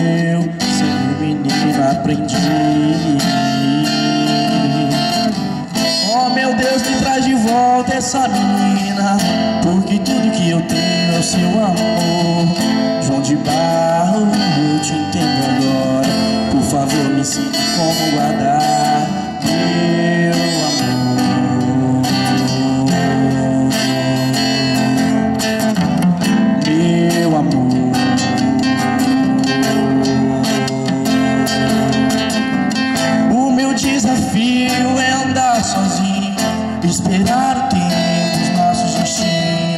Eu sendo menino aprendi Oh meu Deus, me traz de volta essa menina Porque tudo que eu tenho é o seu amor. João de Barro, eu te entendo agora. Por favor, me ensine como guardar Esperar o tempo dos nossos destinos.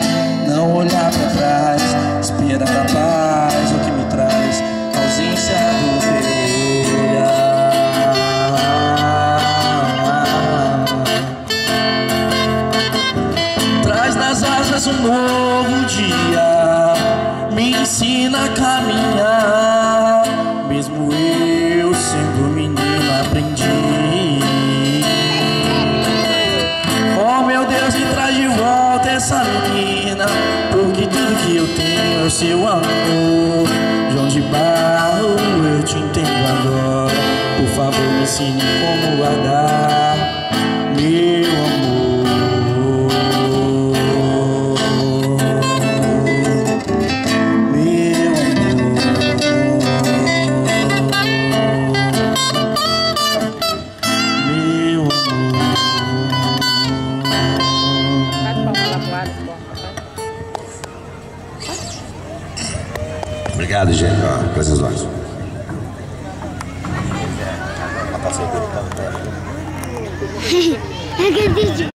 Não olhar pra trás Esperar a paz o que me traz ausência do teu olhar. Traz nas asas um novo dia Me ensina a essa menina Porque tudo que eu tenho é o seu amor. João de Barro, eu te entendo agora? Por favor, me ensine como guardar Obrigado, gente. Ó, presença nós. Eu acredito.